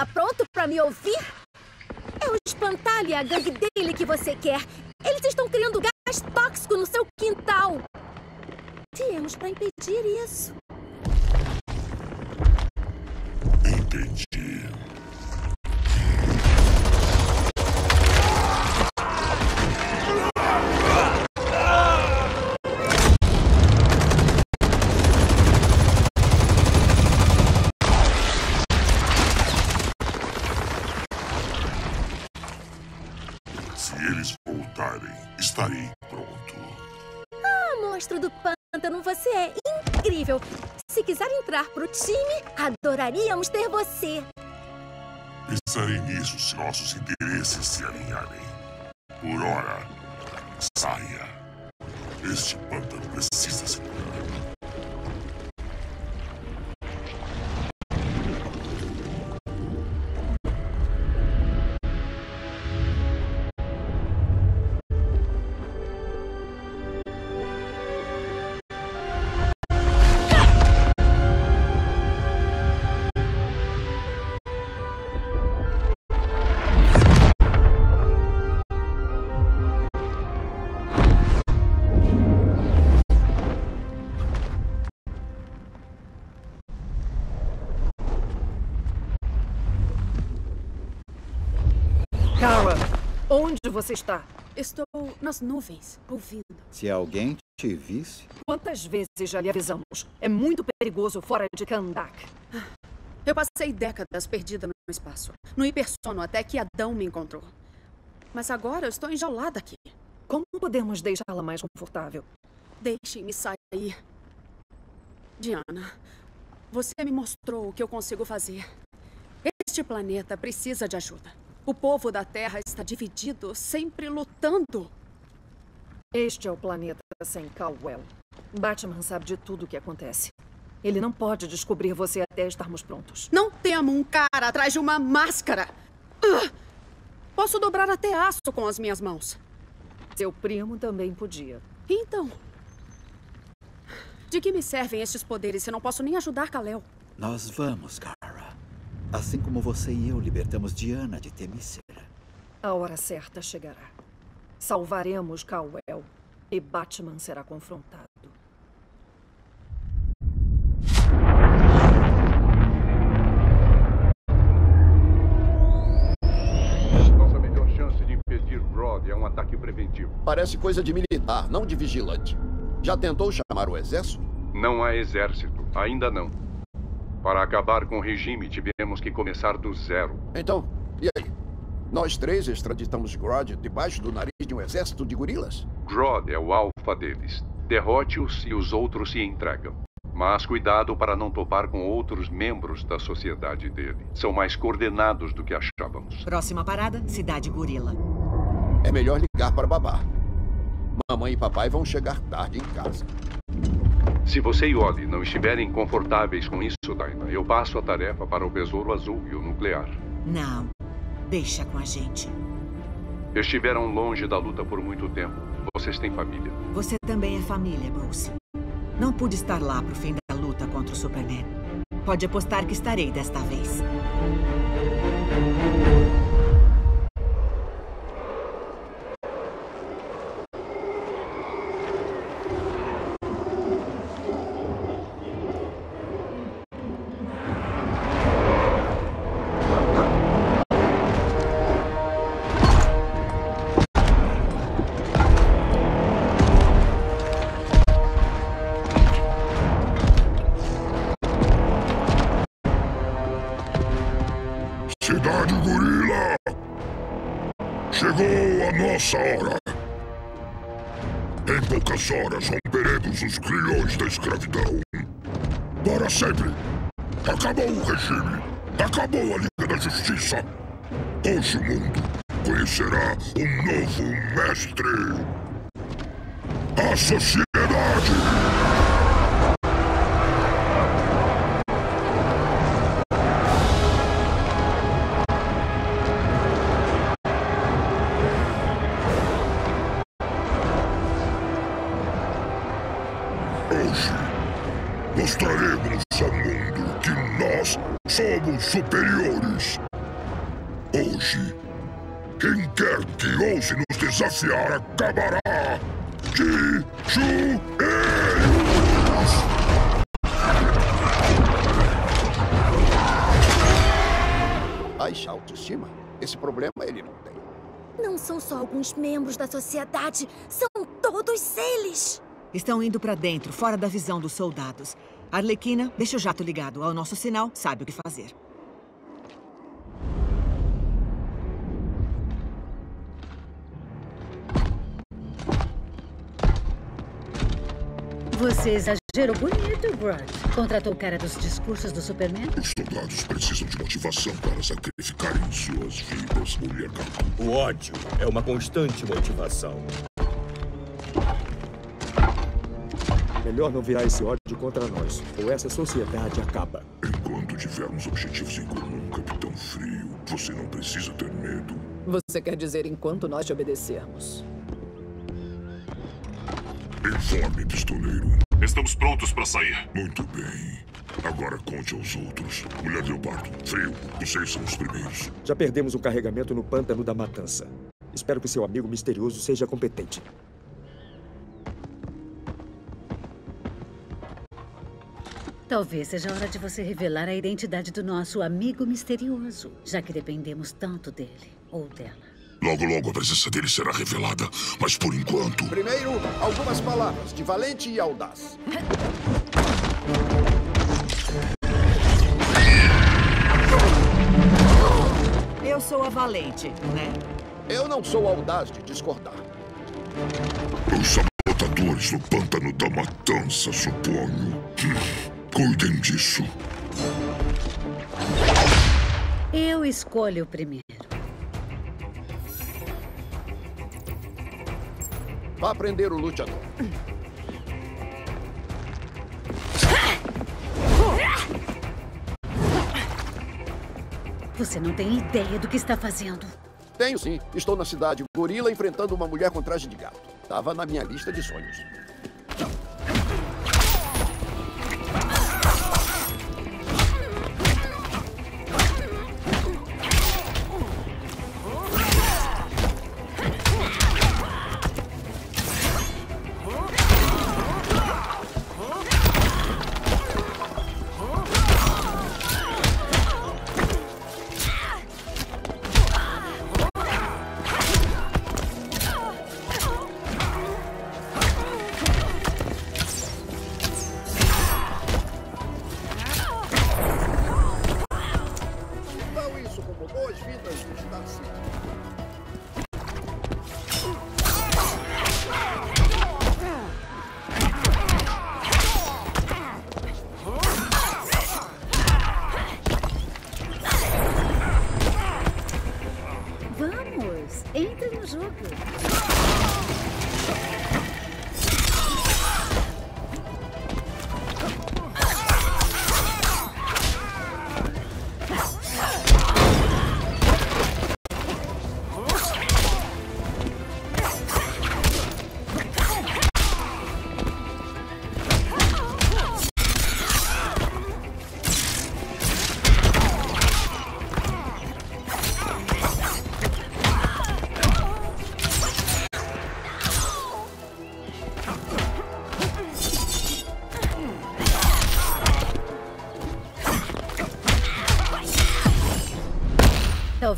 Tá pronto pra me ouvir? É o espantalho e a gangue dele que você quer. Eles estão criando gás tóxico no seu quintal. Viemos pra impedir isso. Se quiser entrar pro time, adoraríamos ter você. Pensarei nisso se nossos interesses se alinharem. Por hora, saia. Este pântano precisa se curar. Onde você está? Estou nas nuvens, ouvindo. Se alguém te visse, Quantas vezes já lhe avisamos? É muito perigoso fora de Kandak. Eu passei décadas perdida no espaço, no hipersono, até que Adão me encontrou. Mas agora eu estou enjaulada aqui. Como podemos deixá-la mais confortável? Deixem-me sair. Diana, você me mostrou o que eu consigo fazer. Este planeta precisa de ajuda. O povo da Terra está dividido, sempre lutando. Este é o planeta sem Caldwell. Batman sabe de tudo o que acontece. Ele não pode descobrir você até estarmos prontos. Não temo um cara atrás de uma máscara. Ah! Posso dobrar até aço com as minhas mãos. Seu primo também podia. Então. De que me servem estes poderes se não posso nem ajudar Kal-El? nós vamos, Kara. Assim como você e eu libertamos Diana de Temícera. A hora certa chegará. Salvaremos Caldwell e Batman será confrontado. Nossa melhor chance de impedir Grodd é um ataque preventivo. Parece coisa de militar, não de vigilante. Já tentou chamar o exército? Não há exército, ainda não. Para acabar com o regime, tivemos que começar do zero. Então, e aí? Nós três extraditamos Grodd debaixo do nariz de um exército de gorilas? Grodd é o alfa deles. Derrote-os e os outros se entregam. Mas cuidado para não topar com outros membros da sociedade dele. São mais coordenados do que achávamos. Próxima parada, Cidade Gorila. É melhor ligar para babá. Mamãe e papai vão chegar tarde em casa. Se você e Oli não estiverem confortáveis com isso, Dinah, eu passo a tarefa para o Besouro Azul e o Nuclear. Não. Deixa com a gente. Estiveram longe da luta por muito tempo. Vocês têm família. Você também é família, Bruce. Não pude estar lá pro fim da luta contra o Superman. Pode apostar que estarei desta vez. Hora! Em poucas horas romperemos os grilhões da escravidão. Para sempre! Acabou o regime! Acabou a Liga da Justiça! Hoje o mundo conhecerá um novo mestre! A sociedade! Desafiar acabará de joelhos! Baixa autoestima? Esse problema ele não tem. Não são só alguns membros da sociedade, são todos eles! Estão indo pra dentro, fora da visão dos soldados. Arlequina, deixa o jato ligado. Ao nosso sinal, sabe o que fazer. Você exagerou bonito, Grunt. Contratou o cara dos discursos do Superman? Os soldados precisam de motivação para sacrificarem suas vidas, mulher gato. O ódio é uma constante motivação. Melhor não virar esse ódio contra nós, ou essa sociedade acaba. Enquanto tivermos objetivos em comum, Capitão Frio, você não precisa ter medo. Você quer dizer enquanto nós te obedecermos? Informe, pistoleiro. Estamos prontos para sair. Muito bem. Agora conte aos outros. Mulher Leopardo, Frio, vocês são os primeiros. Já perdemos o carregamento no pântano da matança. Espero que seu amigo misterioso seja competente. Talvez seja hora de você revelar a identidade do nosso amigo misterioso, já que dependemos tanto dele ou dela. Logo, logo a presença dele será revelada, mas por enquanto. Primeiro, algumas palavras de valente e audaz. Eu sou a Valente, né? Eu não sou audaz de discordar. Os sabotadores no pântano da matança, suponho. Cuidem disso. Eu escolho o primeiro. Vá prender o luteador. Você não tem ideia do que está fazendo. Tenho sim. Estou na cidade. Gorila enfrentando uma mulher com traje de gato. Tava na minha lista de sonhos. Entre no jogo.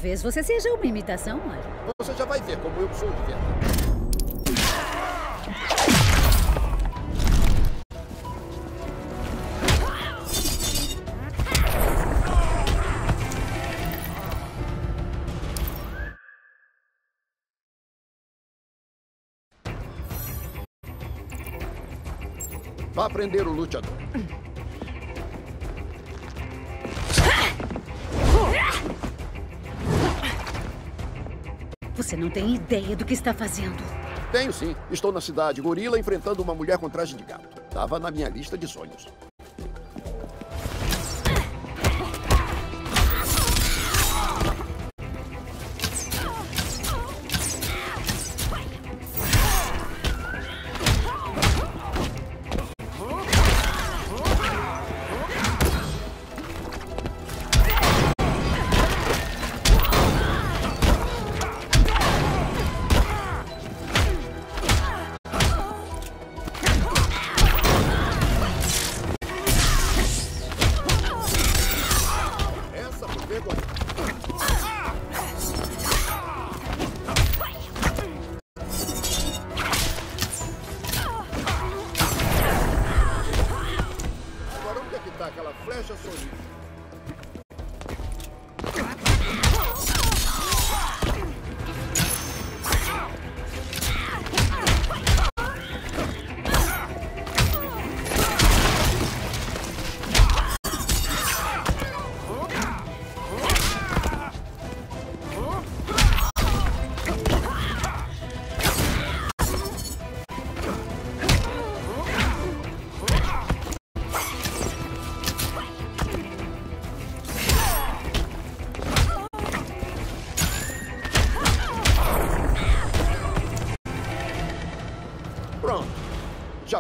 Talvez você seja uma imitação, olha. Você já vai ver como eu sou de verdade. Vá prender o luteador. Tem ideia do que está fazendo. Tenho sim. Estou na cidade. Gorila enfrentando uma mulher com traje de gato. Tava na minha lista de sonhos.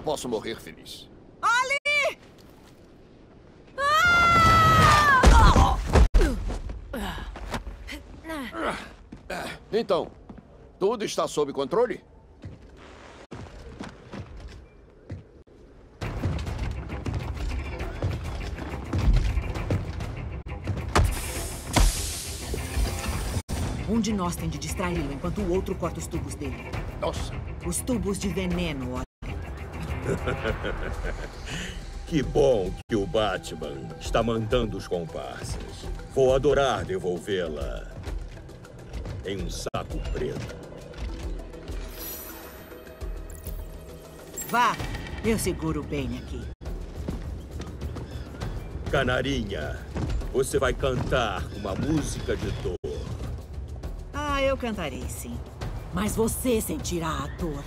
Já posso morrer feliz. Ali! Então, tudo está sob controle? Um de nós tem de distraí-lo enquanto o outro corta os tubos dele. Nossa. Os tubos de veneno, ó. que bom que o Batman está mandando os comparsas. Vou adorar devolvê-la em um saco preto. Vá, eu seguro bem aqui. Canarinha, você vai cantar uma música de dor. Ah, eu cantarei sim. Mas você sentirá a dor.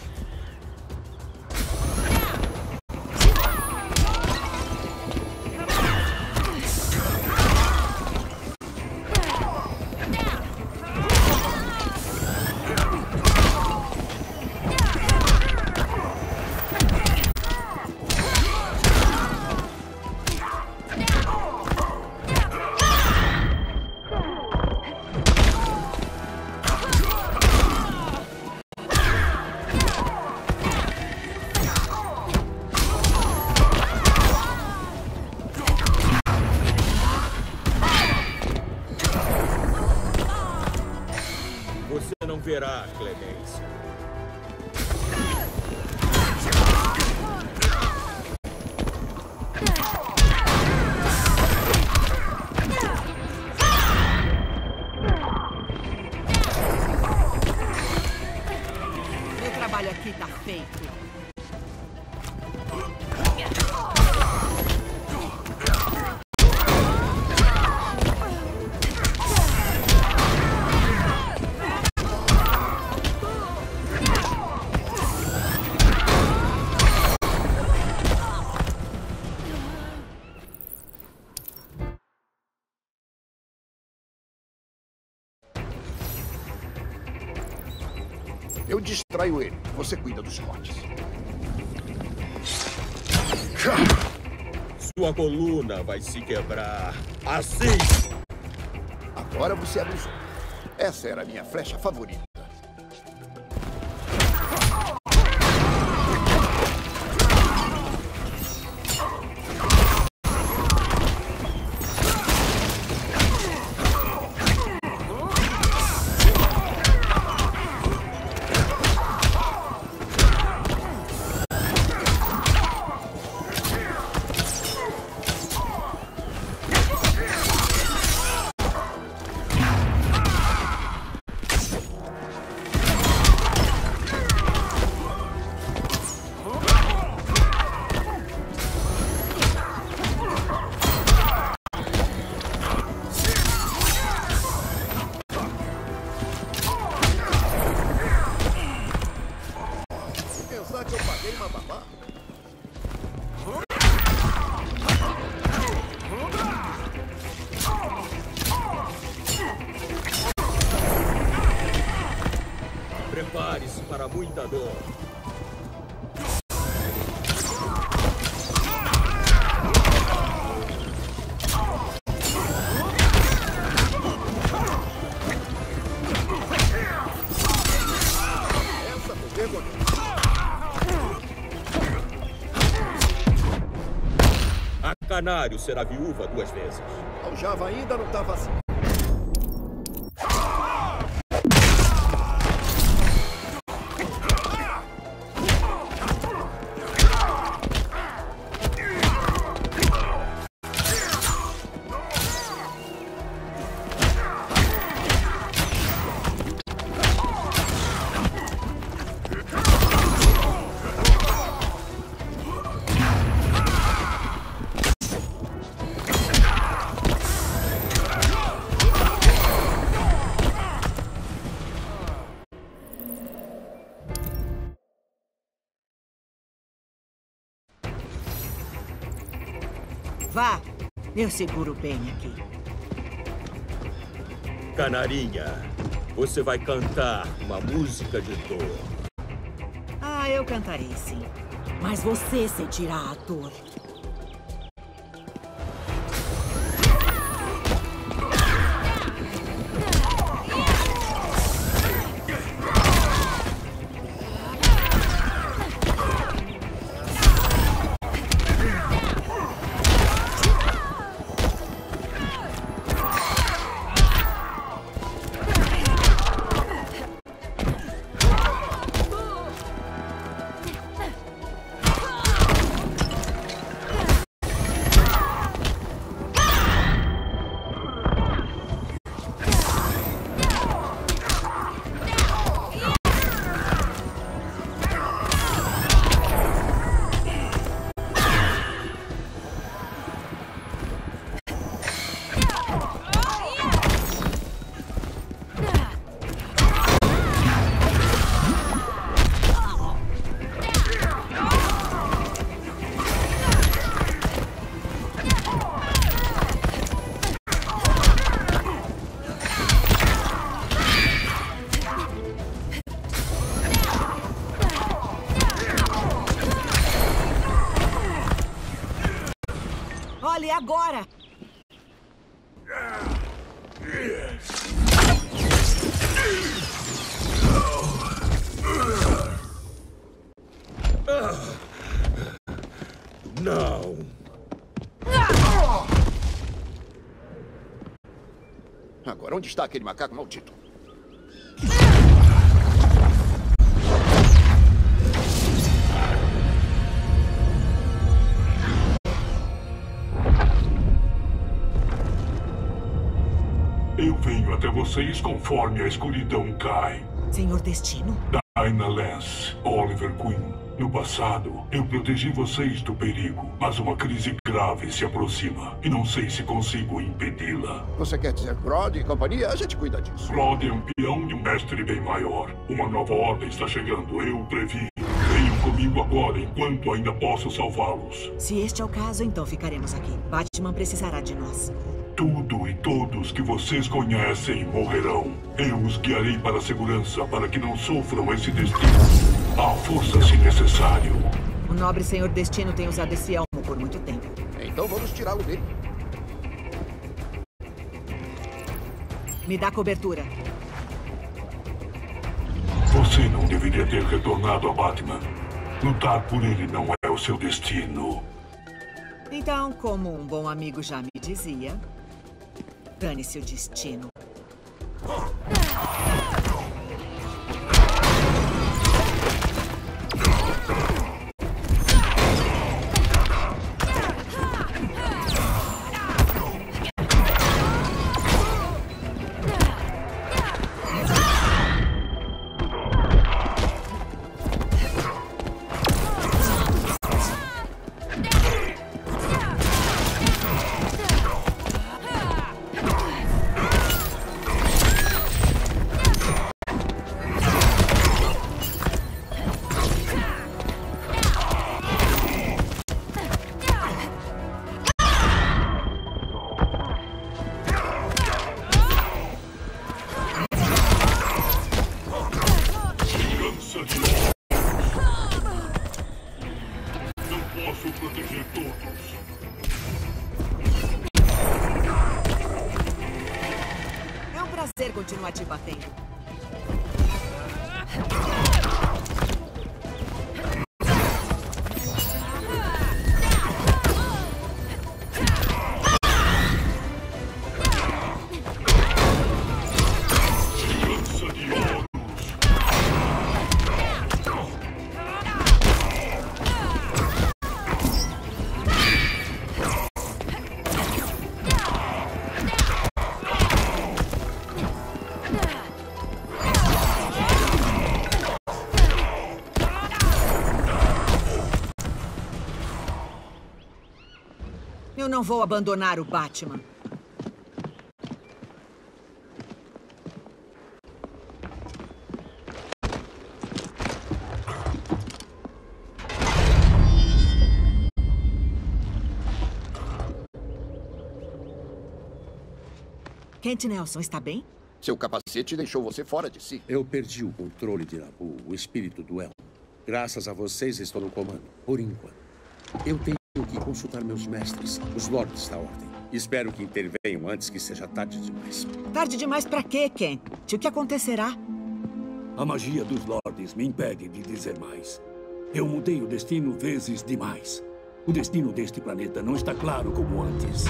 Você não verá clemência. Dos cortes. Sua coluna vai se quebrar. Assim! Agora você avisou. Essa era a minha flecha favorita. Será viúva duas vezes. O Java ainda não estava assim. Eu seguro bem aqui. Canarinha, você vai cantar uma música de dor. Ah, eu cantarei sim. Mas você sentirá a dor. Onde está aquele macaco maldito? Eu venho até vocês conforme a escuridão cai. Senhor Destino? Dinah Lance, Oliver Queen. No passado, eu protegi vocês do perigo, mas uma crise grave se aproxima e não sei se consigo impedi-la. Você quer dizer Grodd e companhia? A gente cuida disso. Claude é um peão de um mestre bem maior. Uma nova ordem está chegando, eu previ. Venham comigo agora, enquanto ainda posso salvá-los. Se este é o caso, então ficaremos aqui. Batman precisará de nós. Tudo e todos que vocês conhecem morrerão. Eu os guiarei para a segurança, para que não sofram esse destino. À força, se necessário. O nobre Senhor Destino tem usado esse elmo por muito tempo. Então vamos tirá-lo dele. Me dá cobertura. Você não deveria ter retornado a Batman. Lutar por ele não é o seu destino. Então, como um bom amigo já me dizia, dane-se o destino. Lança continuar te batendo. Não vou abandonar o Batman. Kent Nelson está bem? Seu capacete deixou você fora de si. Eu perdi o controle de Nabu, o espírito do El. Graças a vocês estou no comando, por enquanto. Eu tenho que consultar meus mestres, os lords da Ordem. Espero que intervenham antes que seja tarde demais. Tarde demais pra quê, Kent? O que acontecerá? A magia dos lords me impede de dizer mais. Eu mudei o destino vezes demais. O destino deste planeta não está claro como antes.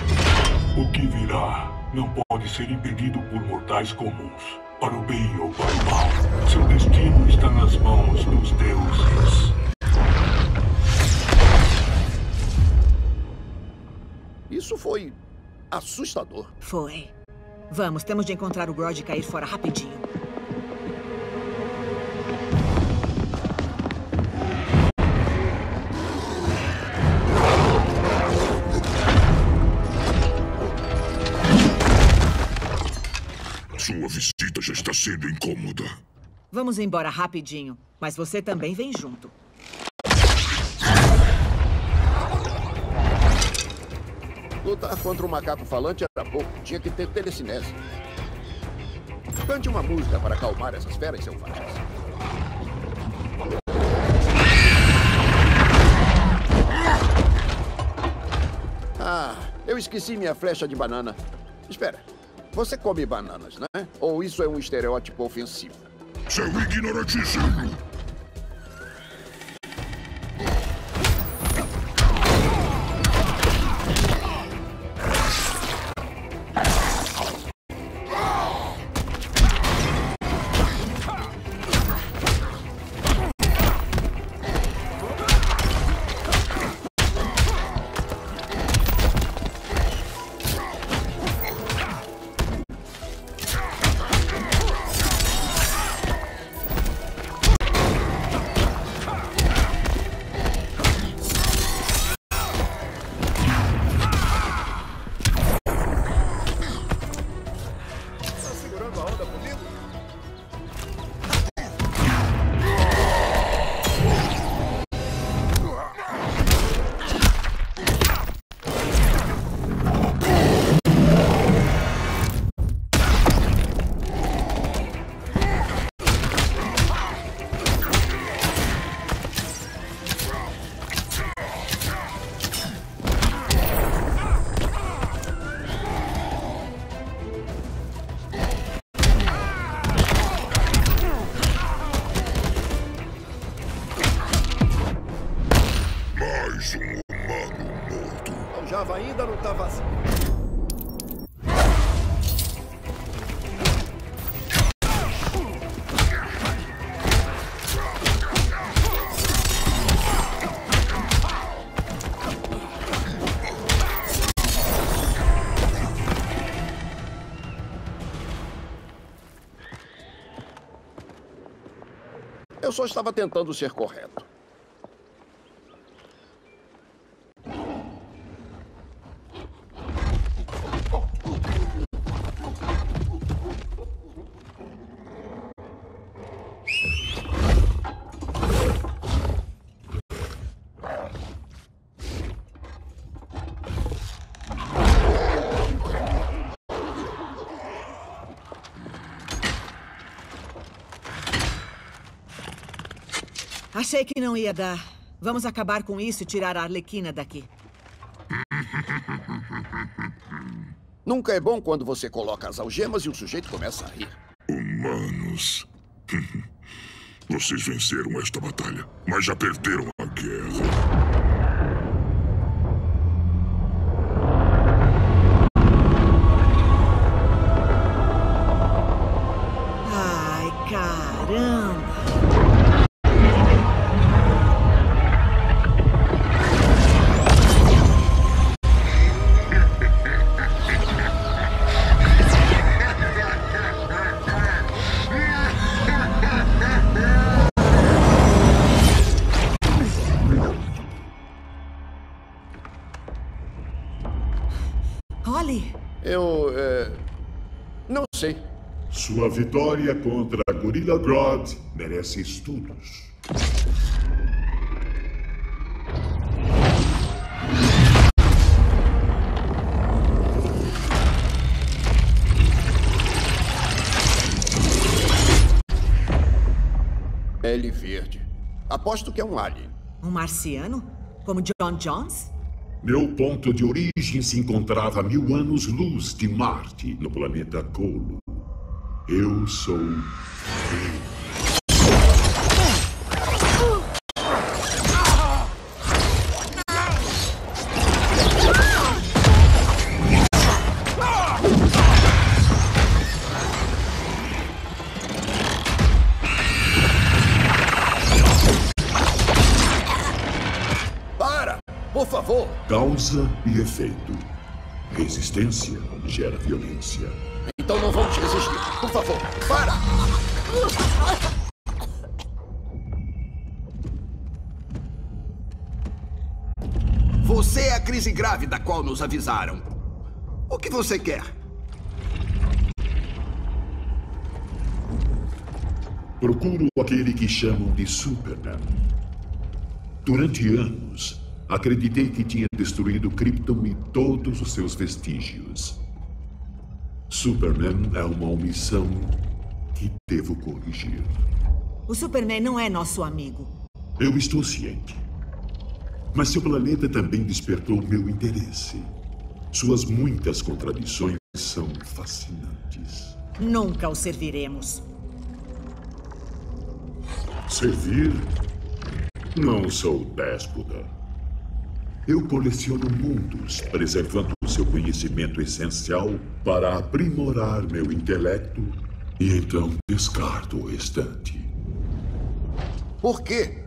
O que virá não pode ser impedido por mortais comuns. Para o bem ou para o mal, seu destino está nas mãos dos deuses. Isso foi assustador. Foi. Vamos, temos de encontrar o Grod e cair fora rapidinho. Sua visita já está sendo incômoda. Vamos embora rapidinho, mas você também vem junto. Lutar contra um macaco falante era pouco. Tinha que ter telecinese. Cante uma música para acalmar essas feras selvagens. Ah, eu esqueci minha flecha de banana. Espera, você come bananas, né? Ou isso é um estereótipo ofensivo? Seu ignorantíssimo! Só estava tentando ser correto. Achei que não ia dar. Vamos acabar com isso e tirar a Arlequina daqui. Nunca é bom quando você coloca as algemas e o sujeito começa a rir. Humanos. Vocês venceram esta batalha, mas já perderam a guerra. Sua vitória contra a Gorilla Grodd merece estudos. Pele verde. Aposto que é um alien. Um marciano? Como John Jones? Meu ponto de origem se encontrava a mil anos-luz de Marte, no planeta Colo. Eu sou. Para! Por favor! Causa e efeito. Resistência gera violência. Então não vamos favor, para! Você é a crise grave da qual nos avisaram. O que você quer? Procuro aquele que chamam de Superman. Durante anos, acreditei que tinha destruído Krypton e todos os seus vestígios. Superman é uma omissão que devo corrigir. O Superman não é nosso amigo. Eu estou ciente. Mas seu planeta também despertou meu interesse. Suas muitas contradições são fascinantes. Nunca o serviremos. Servir? Não sou déspota. Eu coleciono mundos, preservando conhecimento essencial para aprimorar meu intelecto e então descarto o restante. Por quê?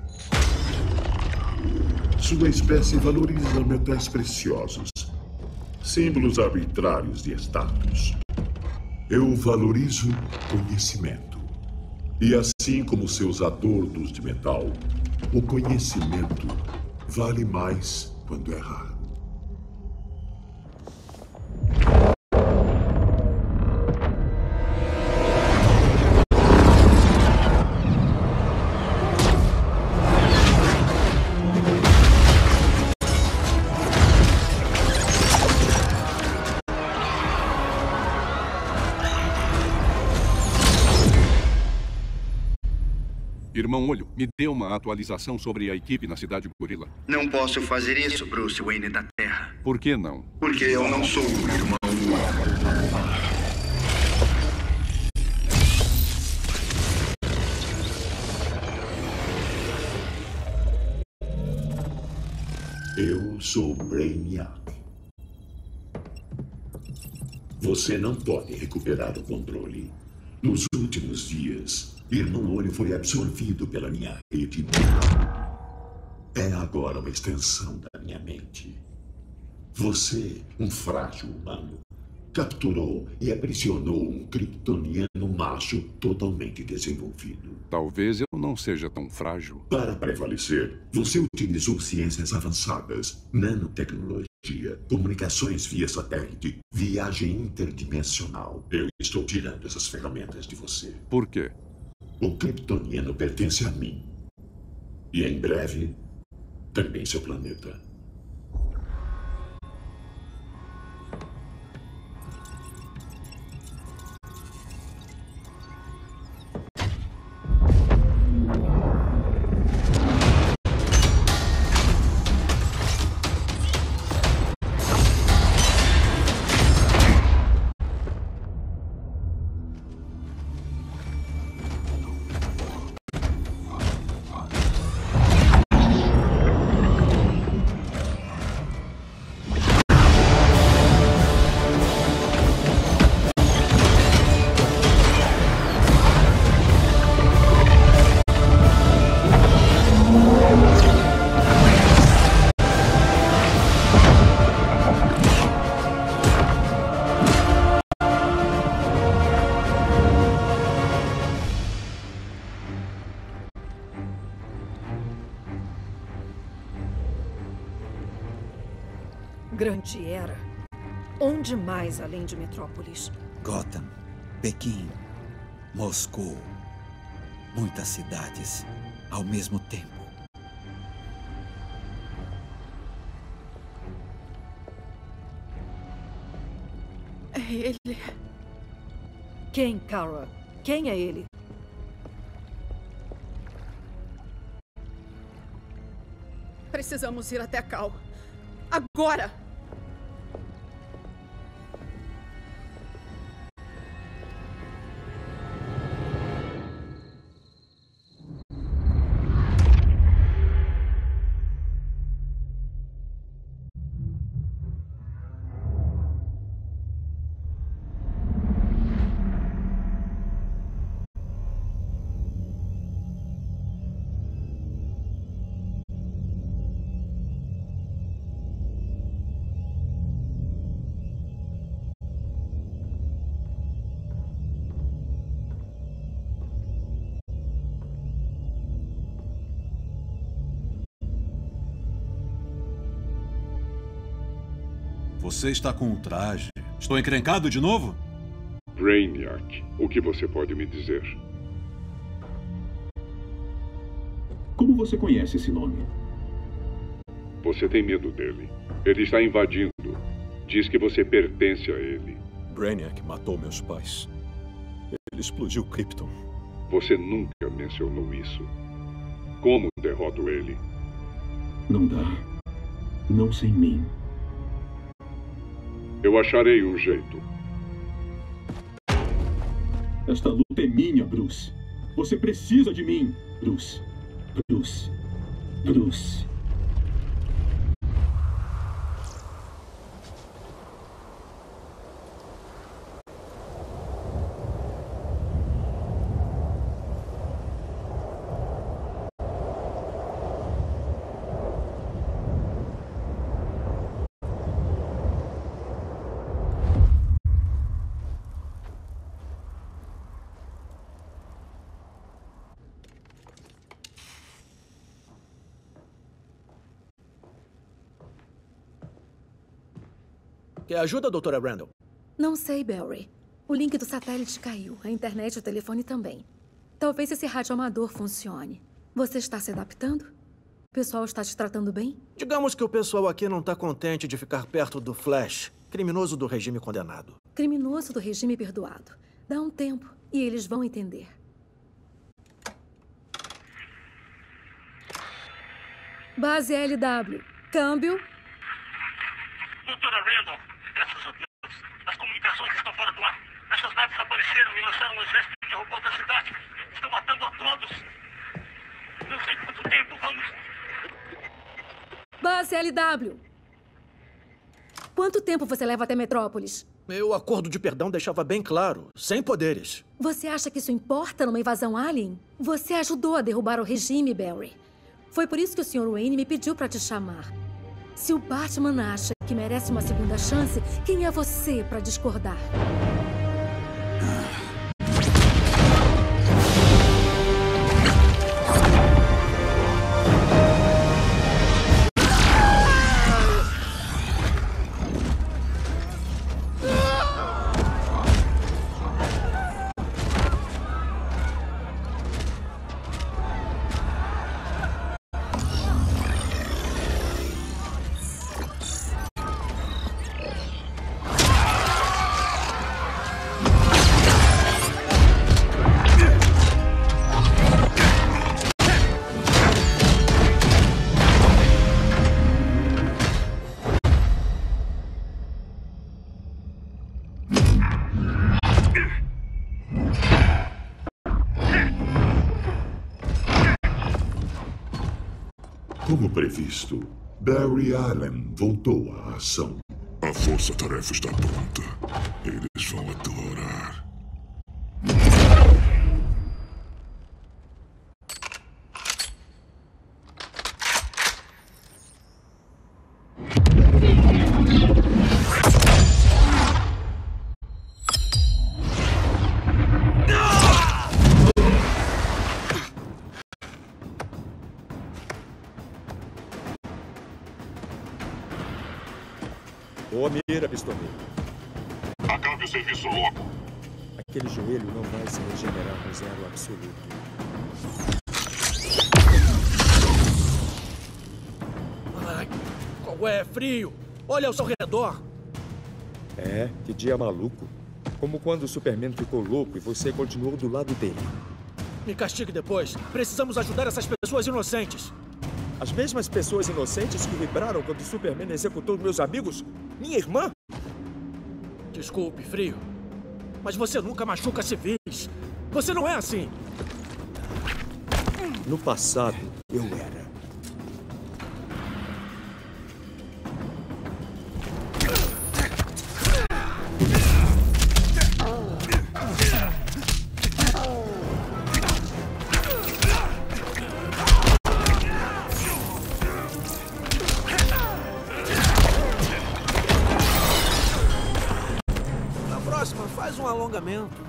Sua espécie valoriza metais preciosos, símbolos arbitrários de status. Eu valorizo conhecimento. E assim como seus adornos de metal, o conhecimento vale mais quando é raro. Irmão Olho, me dê uma atualização sobre a equipe na cidade Gorila. Não posso fazer isso, Bruce Wayne da Terra. Por que não? Porque eu não sou um irmão. Eu sou Brainiac. Você não pode recuperar o controle. Nos últimos dias, Irmão Olho foi absorvido pela minha rede. É agora uma extensão da minha mente. Você, um frágil humano, capturou e aprisionou um kryptoniano macho totalmente desenvolvido. Talvez eu não seja tão frágil. Para prevalecer, você utilizou ciências avançadas, nanotecnologia, comunicações via satélite, viagem interdimensional. Eu estou tirando essas ferramentas de você. Por quê? O kryptoniano pertence a mim. E em breve, também seu planeta. Onde mais além de Metrópolis? Gotham, Pequim, Moscou. Muitas cidades ao mesmo tempo. É ele. Quem, Kara? Quem é ele? Precisamos ir até Cal. Agora! Você está com o traje. Estou encrencado de novo? Brainiac, o que você pode me dizer? Como você conhece esse nome? Você tem medo dele. Ele está invadindo. Diz que você pertence a ele. Brainiac matou meus pais. Ele explodiu Krypton. Você nunca mencionou isso. Como derroto ele? Não dá. Não sem mim. Eu acharei um jeito. Esta luta é minha, Bruce. Você precisa de mim, Bruce. Bruce. Bruce. Ajuda, doutora Randall? Não sei, Barry. O link do satélite caiu. A internet e o telefone também. Talvez esse rádio amador funcione. Você está se adaptando? O pessoal está te tratando bem? Digamos que o pessoal aqui não está contente de ficar perto do Flash, criminoso do regime condenado. Criminoso do regime perdoado. Dá um tempo e eles vão entender. Base LW. Câmbio. Doutora Randall, graças a Deus, as comunicações estão fora do ar. Essas naves apareceram e lançaram um exército de robôs da cidade. Estão matando a todos. Não sei quanto tempo vamos. Base LW. Quanto tempo você leva até Metrópolis? Meu acordo de perdão deixava bem claro, sem poderes. Você acha que isso importa numa invasão alien? Você ajudou a derrubar o regime, Barry. Foi por isso que o Sr. Wayne me pediu para te chamar. Se o Batman acha que merece uma segunda chance, quem é você para discordar? Como previsto, Barry Allen voltou à ação. A força-tarefa está pronta. Eles vão Mira, pistoleiro. Acabe o serviço logo. Aquele joelho não vai se regenerar com zero absoluto. Ai, qual é? Frio! Olha ao seu redor! É, que dia maluco. Como quando o Superman ficou louco e você continuou do lado dele. Me castigue depois. Precisamos ajudar essas pessoas inocentes. As mesmas pessoas inocentes que vibraram quando o Superman executou meus amigos? Minha irmã? Desculpe, Frio. Mas você nunca machuca civis. Você não é assim. No passado, eu era. Alongamento.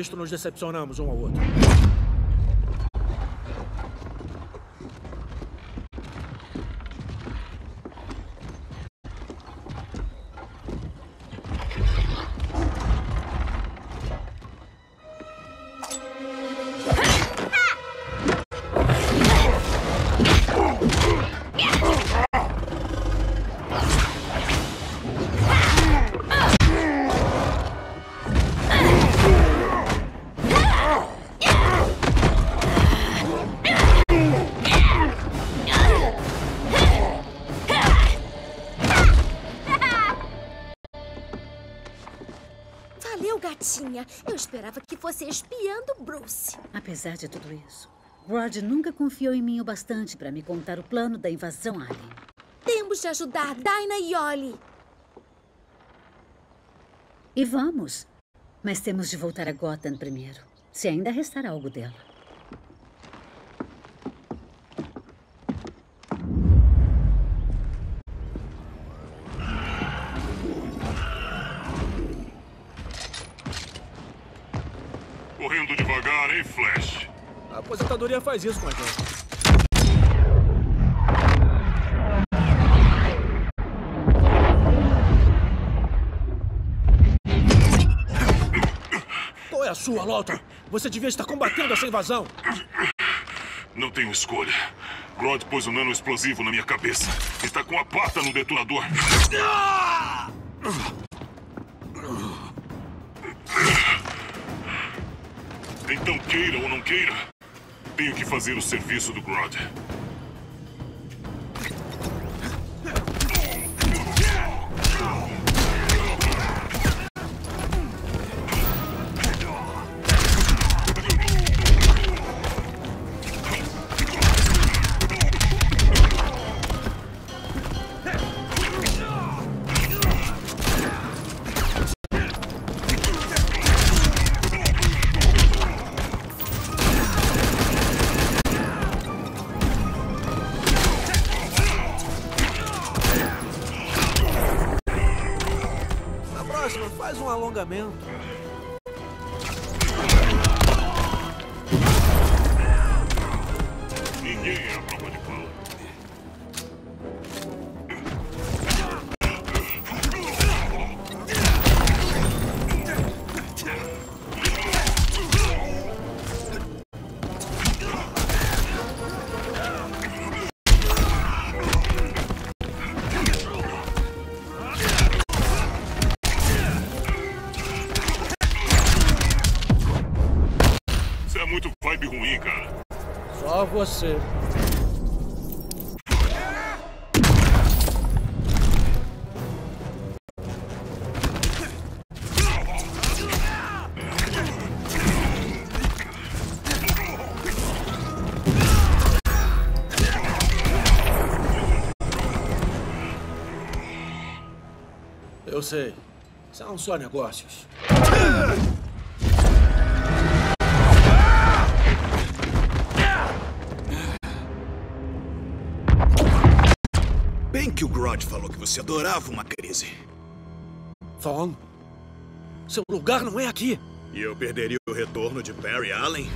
Visto, nos decepcionamos um ao outro. Esperava que fosse espiando Bruce. Apesar de tudo isso, Rod nunca confiou em mim o bastante para me contar o plano da invasão alien. Temos de ajudar Dinah e Ollie. E vamos. Mas temos de voltar a Gotham primeiro. Se ainda restar algo dela. Correndo devagar, hein, Flash? A aposentadoria faz isso com a gente. Qual é a sua, Lawton? Você devia estar combatendo essa invasão. Não tenho escolha. Grodd pôs um nano explosivo na minha cabeça. Está com a pata no detonador. Então, queira ou não queira, tenho que fazer o serviço do Grodd. sei. São só negócios. Bem que o Grodd falou que você adorava uma crise. Vaughn, seu lugar não é aqui. E eu perderia o retorno de Barry Allen?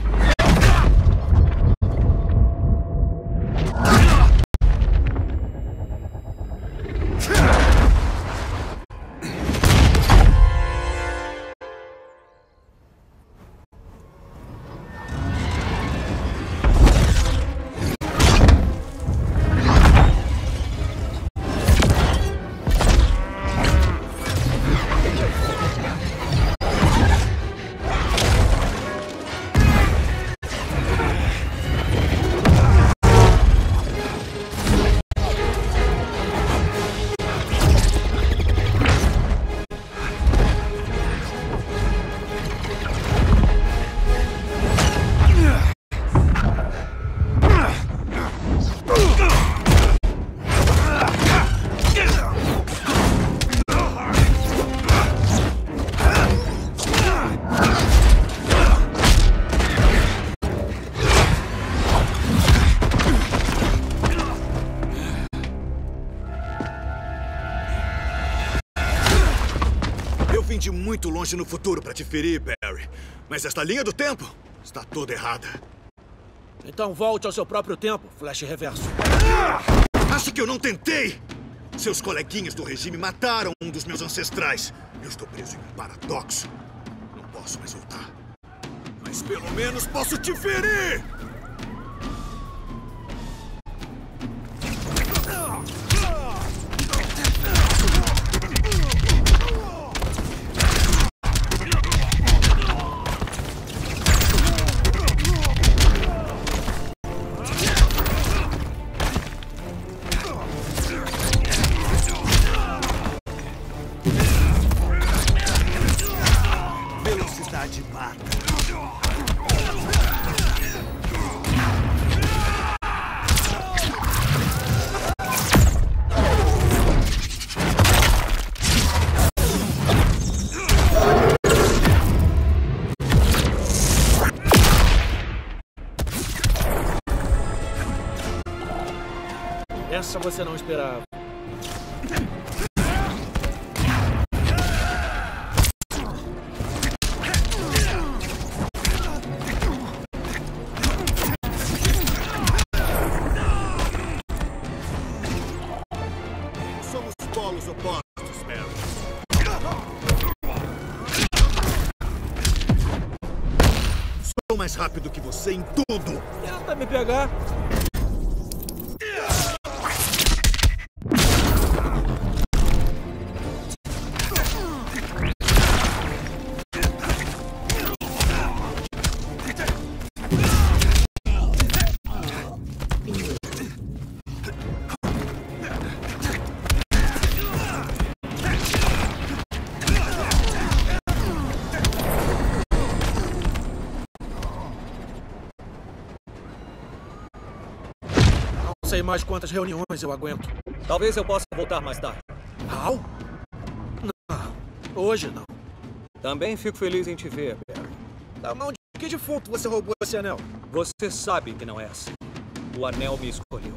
Longe no futuro para te ferir, Barry. Mas esta linha do tempo está toda errada. Então volte ao seu próprio tempo, Flash Reverso. Acha que eu não tentei? Seus coleguinhas do regime mataram um dos meus ancestrais. Eu estou preso em um paradoxo. Não posso mais voltar. Mas pelo menos posso te ferir! Você não esperava. Somos polos opostos. Sou mais rápido que você em tudo. Tenta me pegar. Mais quantas reuniões eu aguento. Talvez eu possa voltar mais tarde. Não? Não. Hoje não. Também fico feliz em te ver, Barry. Da mão de que defunto você roubou esse anel? Você sabe que não é assim. O anel me escolheu.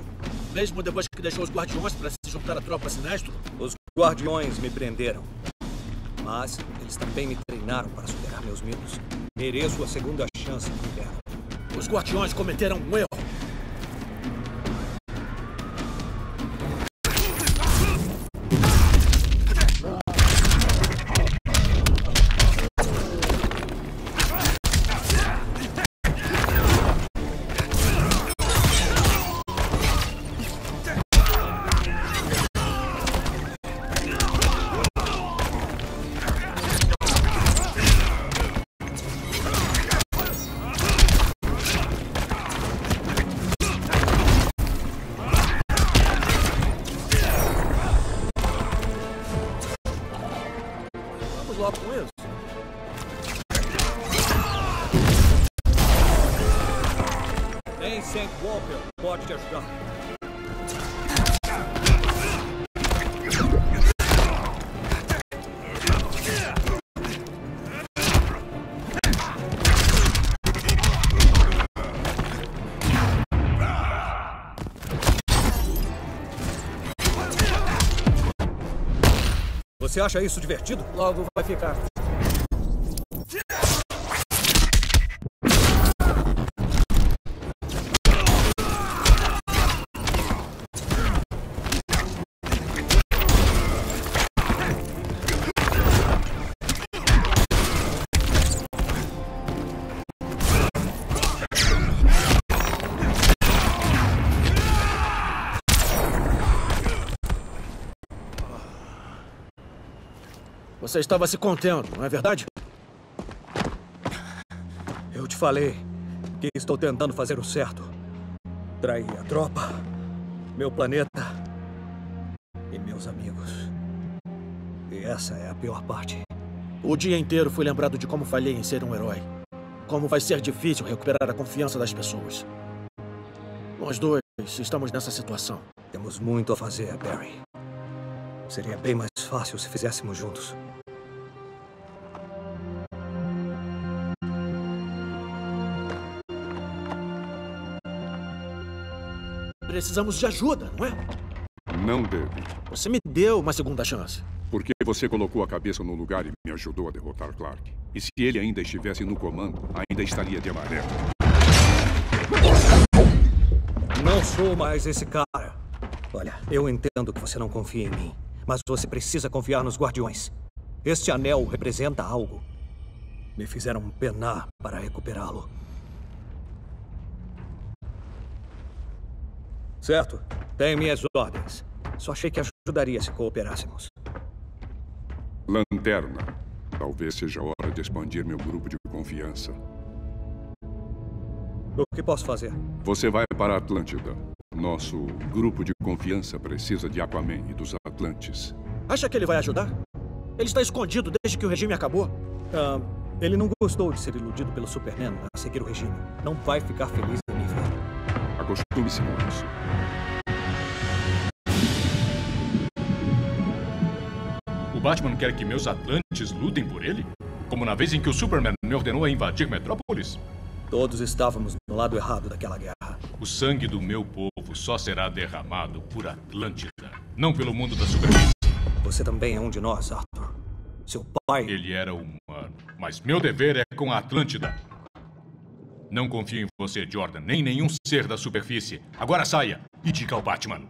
Mesmo depois que deixou os guardiões para se juntar à tropa sinestro? Os guardiões me prenderam. Mas eles também me treinaram para superar meus medos. Mereço a segunda chance que me deram. Os guardiões cometeram um erro. Você acha isso divertido? Logo vai ficar. Você estava se contendo, não é verdade? Eu te falei que estou tentando fazer o certo. Trair a tropa, meu planeta e meus amigos. E essa é a pior parte. O dia inteiro fui lembrado de como falhei em ser um herói. Como vai ser difícil recuperar a confiança das pessoas. Nós dois estamos nessa situação. Temos muito a fazer, Barry. Seria bem mais fácil se fizéssemos juntos. Precisamos de ajuda, não é? Não deve. Você me deu uma segunda chance. Porque você colocou a cabeça no lugar e me ajudou a derrotar Clark. E se ele ainda estivesse no comando, ainda estaria de amarelo. Não sou mais esse cara. Olha, eu entendo que você não confia em mim, mas você precisa confiar nos Guardiões. Este anel representa algo. Me fizeram penar para recuperá-lo. Certo, tenho minhas ordens. Só achei que ajudaria se cooperássemos. Lanterna. Talvez seja hora de expandir meu grupo de confiança. O que posso fazer? Você vai para a Atlântida. Nosso grupo de confiança precisa de Aquaman e dos Atlantes. Acha que ele vai ajudar? Ele está escondido desde que o regime acabou. Ah, ele não gostou de ser iludido pelo Superman a seguir o regime. Não vai ficar feliz em me ver. Acostume-se. O Batman quer que meus Atlantes lutem por ele? Como na vez em que o Superman me ordenou a invadir Metrópolis? Todos estávamos no lado errado daquela guerra. O sangue do meu povo só será derramado por Atlântida, não pelo mundo da superfície. Você também é um de nós, Arthur. Seu pai. Ele era humano, mas meu dever é com a Atlântida. Não confio em você, Jordan, nem nenhum ser da superfície. Agora saia e diga ao Batman: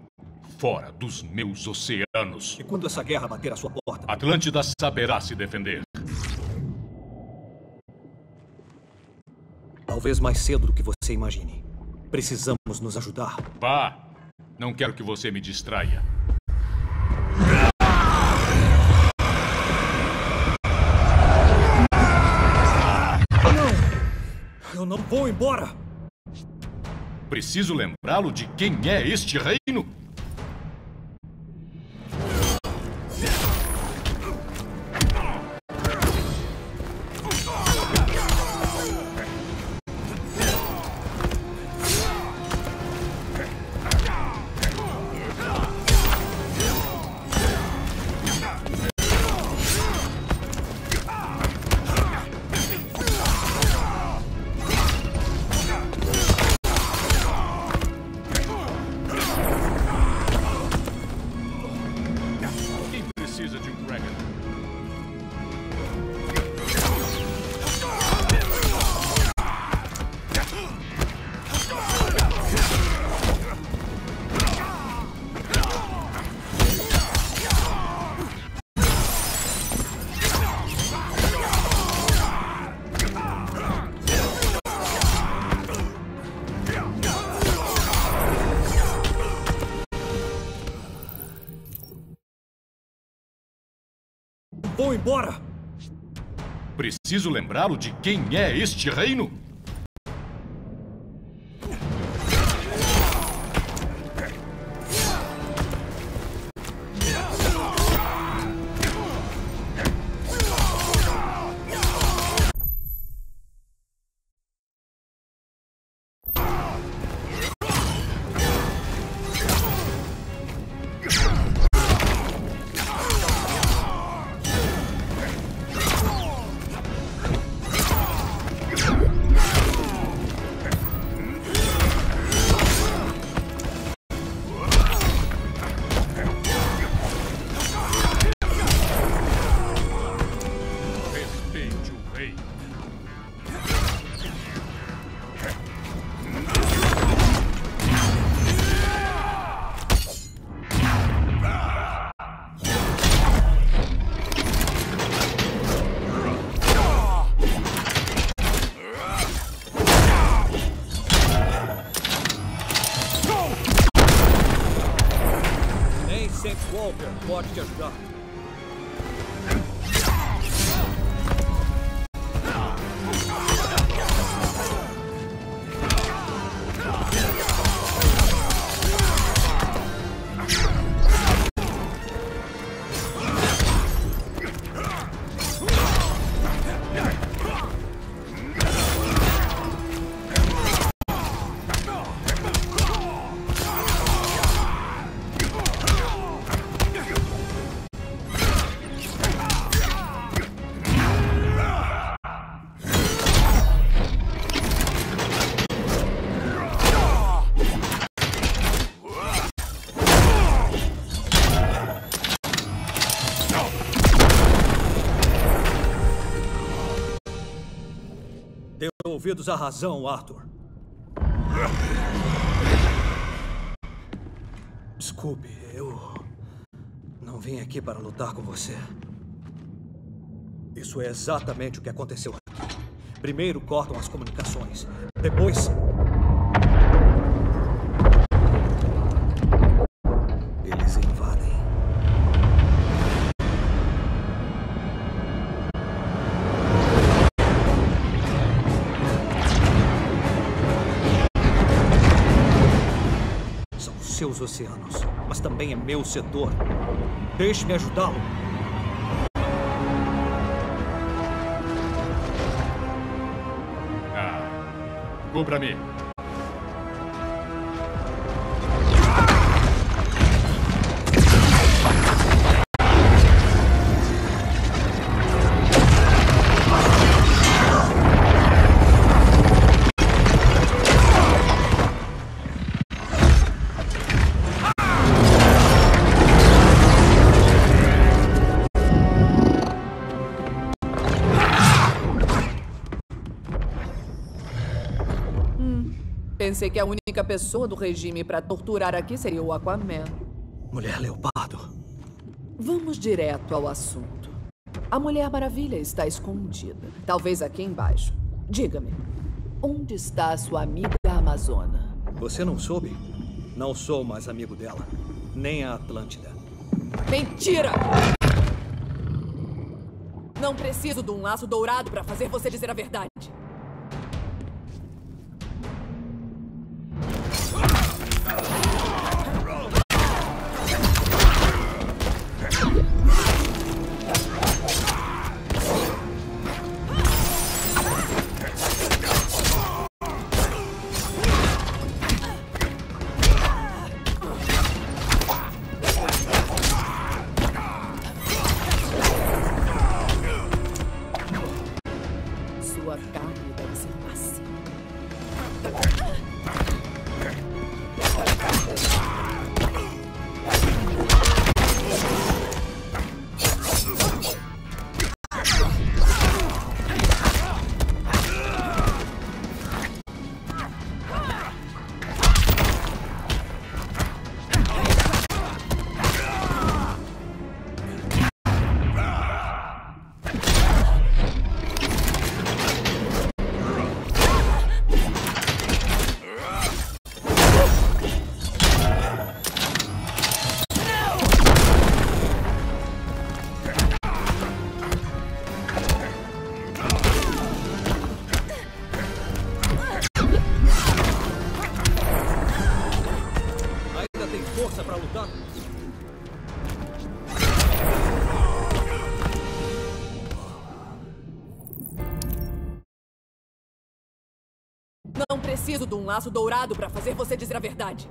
fora dos meus oceanos. E quando essa guerra bater à sua porta? Atlântida saberá se defender. Talvez mais cedo do que você imagine. Precisamos nos ajudar. Vá! Não quero que você me distraia. Eu não vou embora! Preciso lembrá-lo de quem é este reino? Embora! Preciso lembrá-lo de quem é este reino? Ouvidos à razão, Arthur. Desculpe, eu não vim aqui para lutar com você. Isso é exatamente o que aconteceu aqui. Primeiro cortam as comunicações, depois. Seus oceanos, mas também é meu setor. Deixe-me ajudá-lo. Ah, cubra-me. Pensei que a única pessoa do regime para torturar aqui seria o Aquaman. Mulher Leopardo. Vamos direto ao assunto. A Mulher Maravilha está escondida, talvez aqui embaixo. Diga-me, onde está a sua amiga Amazona? Você não soube? Não sou mais amigo dela, nem a Atlântida. Mentira! Não preciso de um laço dourado para fazer você dizer a verdade. Preciso de um laço dourado para fazer você dizer a verdade.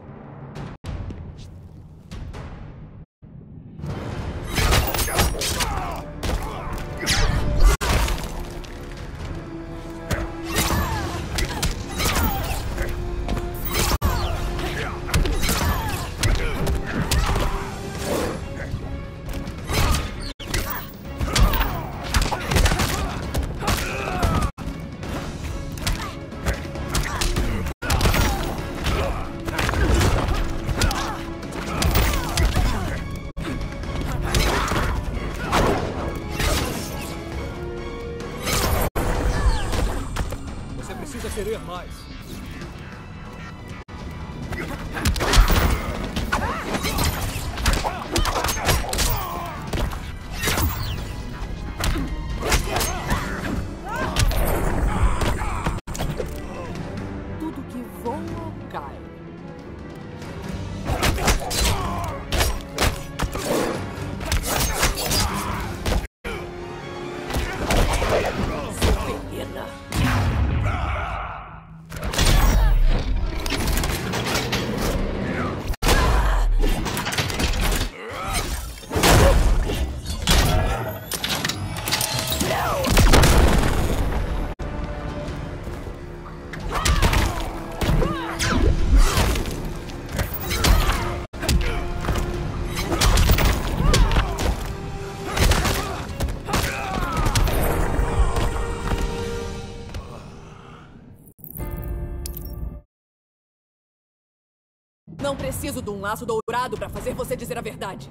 Preciso de um laço dourado para fazer você dizer a verdade.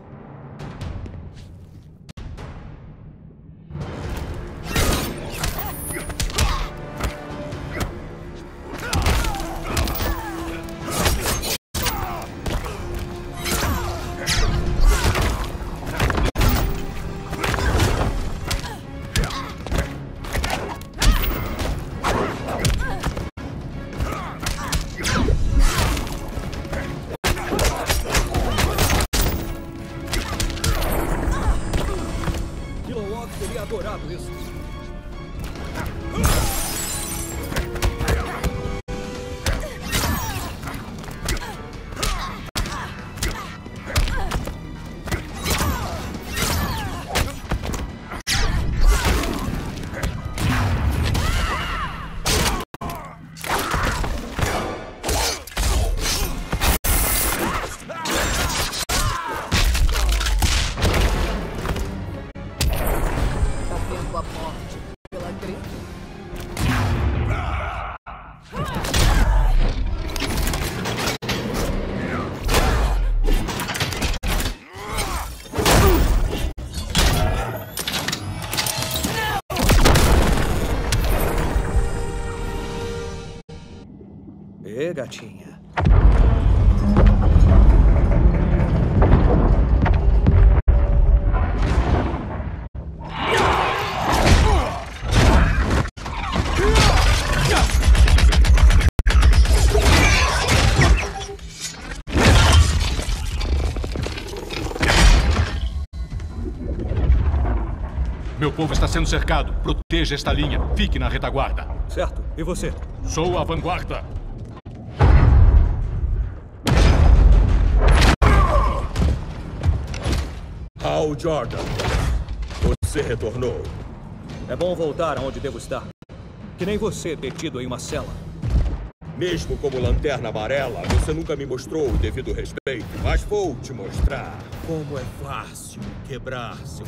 Gatinha. Meu povo está sendo cercado. Proteja esta linha. Fique na retaguarda. Certo. E você? Sou a vanguarda. Hal Jordan, você retornou. É bom voltar aonde devo estar. Que nem você, detido em uma cela. Mesmo como lanterna amarela, você nunca me mostrou o devido respeito, mas vou te mostrar como é fácil quebrar seu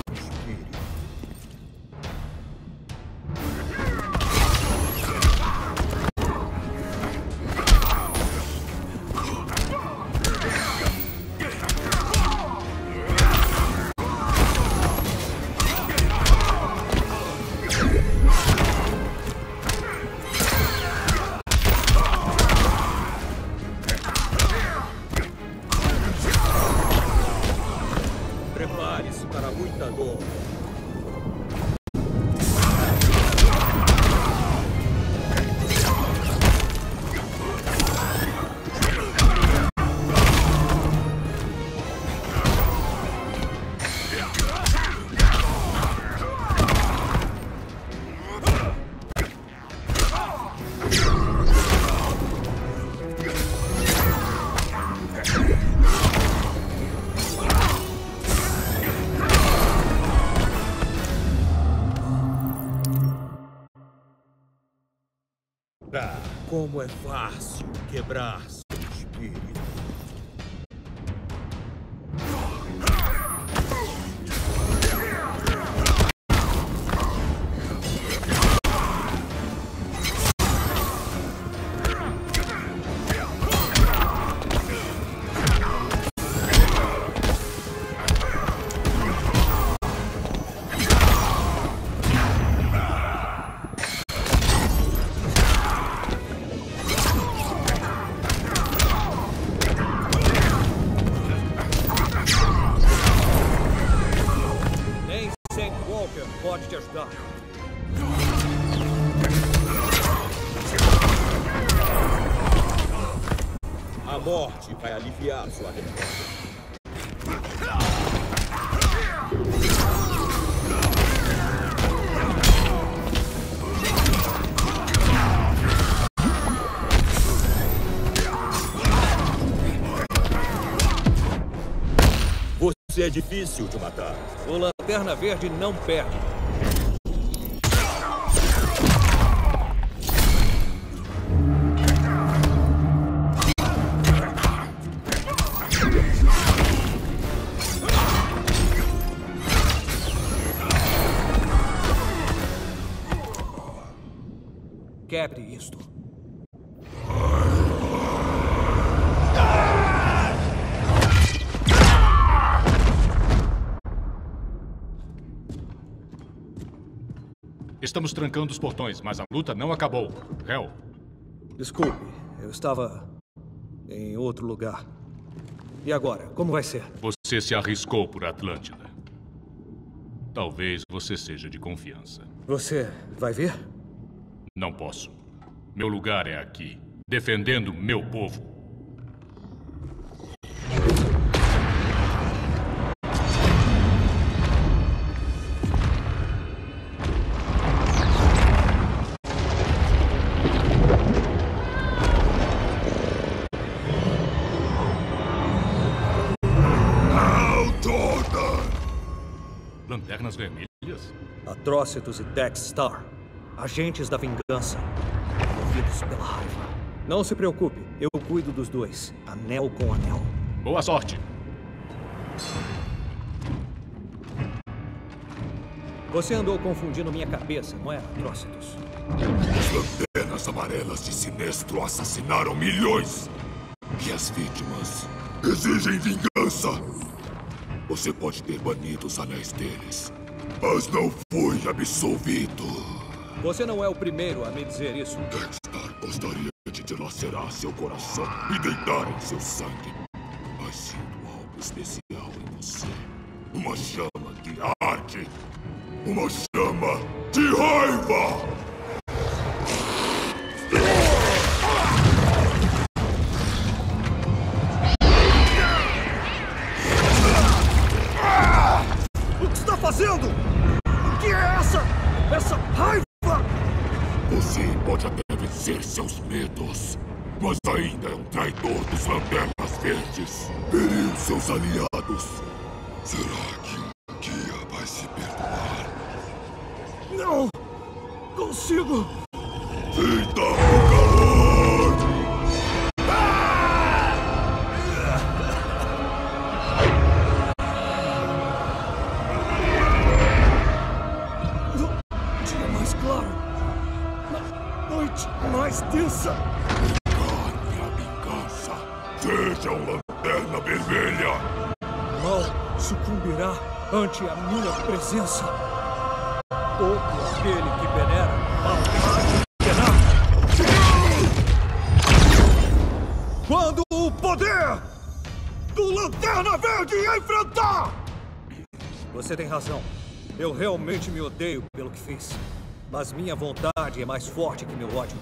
como é fácil quebrar Você é difícil de matar. O Lanterna Verde não perde. Estamos trancando os portões, mas a luta não acabou. Hel. Desculpe, eu estava em outro lugar. E agora, como vai ser? Você se arriscou por Atlântida. Talvez você seja de confiança. Você vai ver? Não posso. Meu lugar é aqui, defendendo meu povo. Atrócitos e Dexstar. Agentes da vingança. Movidos pela raiva. Não se preocupe, eu cuido dos dois. Anel com anel. Boa sorte. Você andou confundindo minha cabeça, não é, Atrócitos? As lanternas amarelas de Sinestro assassinaram milhões. E as vítimas exigem vingança. Você pode ter banido os anéis deles, mas não foi absolvido. Você não é o primeiro a me dizer isso. Dexter gostaria de dilacerar seu coração e deitar em seu sangue. Mas sinto algo especial em você. Uma chama que arde. Uma chama de raiva! Vencer seus medos, mas ainda é um traidor dos Lanternas Verdes. Feriu seus aliados. Será que um dia vai se perdoar? Não! Consigo! Sinta o calor! Dia mais claro. Noite mais densa. Encarne a vingança. Seja um Lanterna Vermelha. O mal sucumbirá ante a minha presença. Todo aquele que venera mal Quando o poder do Lanterna Verde enfrentar! Você tem razão. Eu realmente me odeio pelo que fiz. Mas minha vontade é mais forte que meu ódio.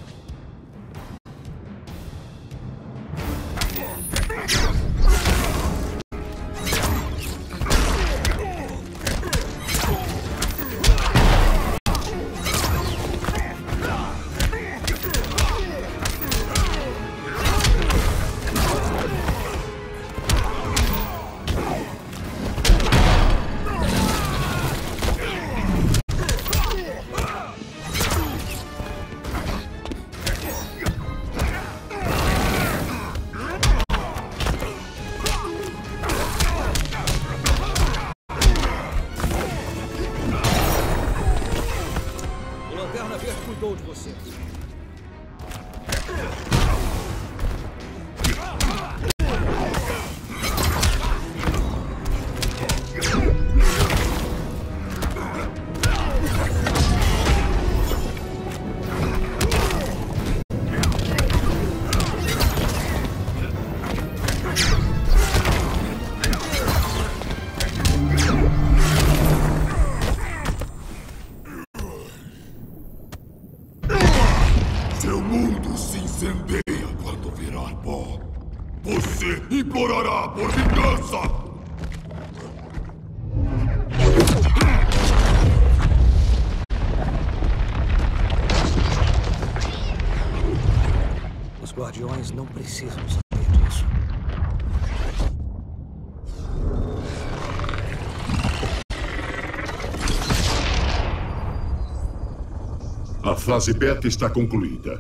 A fase beta está concluída.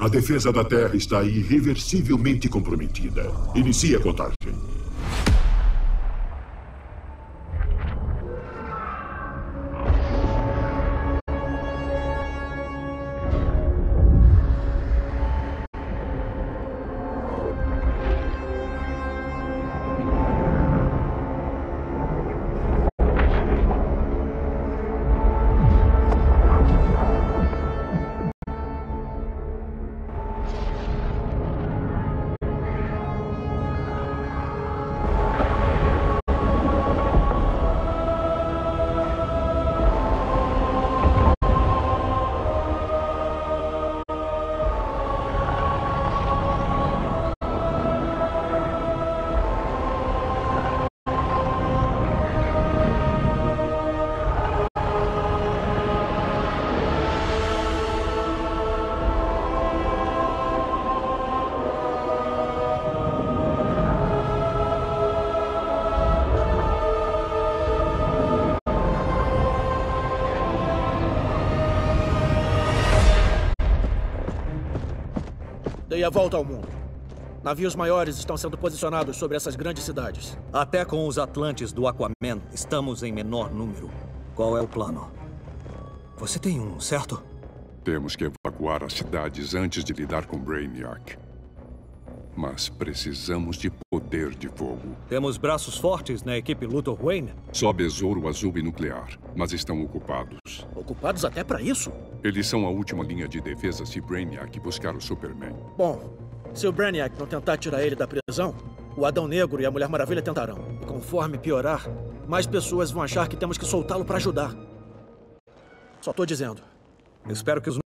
A defesa da Terra está irreversivelmente comprometida. Inicie a contagem. E a volta ao mundo. Navios maiores estão sendo posicionados sobre essas grandes cidades. Até com os Atlantes do Aquaman, estamos em menor número. Qual é o plano? Você tem um, certo? Temos que evacuar as cidades antes de lidar com Brainiac. Mas precisamos de poder de fogo. Temos braços fortes na equipe Luthor Wayne? Só besouro azul e nuclear, mas estão ocupados. Ocupados até para isso? Eles são a última linha de defesa se Brainiac buscar o Superman. Bom, se o Brainiac não tentar tirar ele da prisão, o Adão Negro e a Mulher Maravilha tentarão. E conforme piorar, mais pessoas vão achar que temos que soltá-lo para ajudar. Só tô dizendo. Espero que os